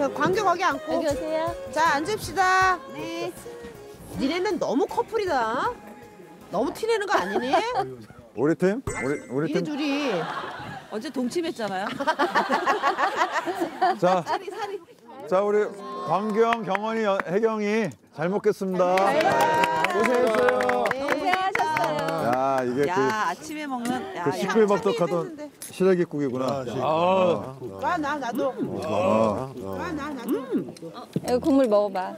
저 거기 앉고. 여기 오세요. 자 앉읍시다. 네. 니네는 너무 커플이다. 너무 티내는 거 아니니? 우리 팀? 우리 우리 니네 팀. 둘이. 어제 동침했잖아요. 자, 자 우리 광경, 경원이, 여- 혜경이 잘 먹겠습니다. 고생했어요. 고생하셨어요. 야 이게 야 그, 아침에 먹는 야, 그 야. 시끌벅적하던 시래기국이구나. 아, 와나 나도. 아, 와나 나도. 여기 국물 먹어봐.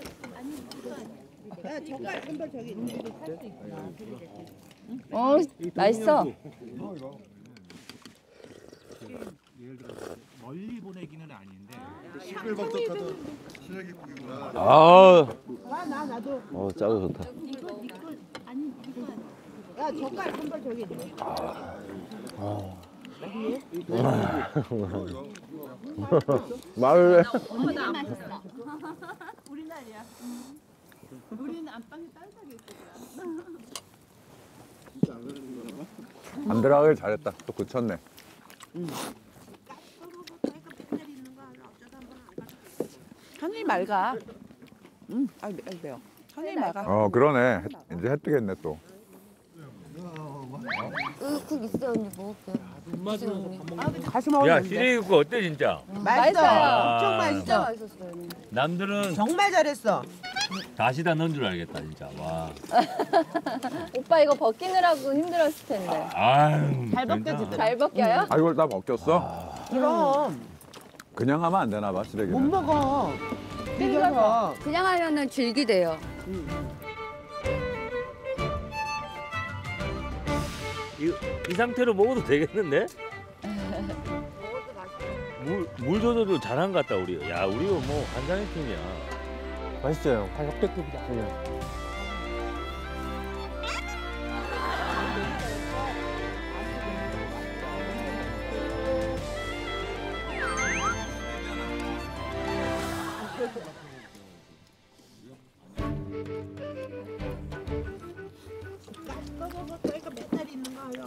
어, 맛있어. 멀리 보내기는 아닌데 아, 와나 나도. 어, 짜고 좋다. 야 젓갈 한벌 저기 있네. 말을 해. 안 들어가길 잘했다. 또 고쳤네. 하늘이 맑아. 음, 아, 매- 아, 매워. 하늘이 맑아. 어 그러네. 이제 해 뜨겠네 또. 국 있어요, 언니 먹을게요. 다시 야, 안 돼. 시래기국 어때 진짜? 맛있어. 맛있어요. 엄청 아. 맛있어. 맛있었어요. 남들은 정말 잘했어. 다시 다 넣은 줄 알겠다 진짜. 와. 오빠 이거 벗기느라고 힘들었을 텐데. 아유. 잘. 벗겨지더라. 잘 벗겨요? 아 이걸 다 먹겼어? 그럼 그냥 하면 안 되나 봐못 시래기는. 먹어. 비벼서. 그냥 하면은 질기대요. 이, 이 상태로 먹어도 되겠는데? 물, 물 줘도 잘한 것 같다 우리. 야, 우리가 뭐 환장의 팀이야. 맛있어요. 다 역대급이다. 그냥.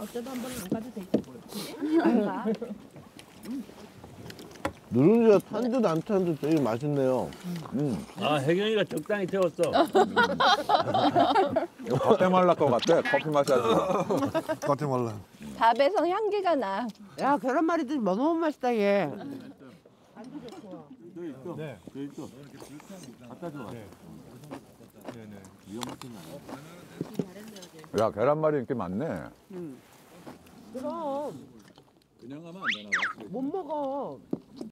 어쩌다 한 번은 안 가도 되지. 누룽지가 탄 듯 안 탄 듯 되게 맛있네요. 음. 아, 혜경이가 적당히 태웠어. 이거 겉에 말랄 것 같아. 커피 마셔야지. 겉에 말라. 밥에서 향기가 나. 야 계란말이도 너무 맛있다 얘. 야 계란말이 인기 많네. 그럼 그냥 하면 안 되나 봐. 못 먹어.